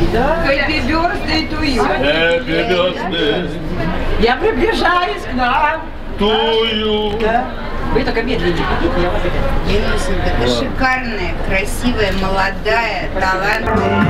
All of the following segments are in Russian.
Happy birthday to you. Happy birthday Я приближаюсь к нам. to you. Да. Вы только медленнее я вас шикарная, красивая, молодая, талантливая.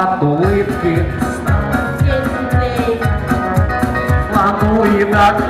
От улыбки. И так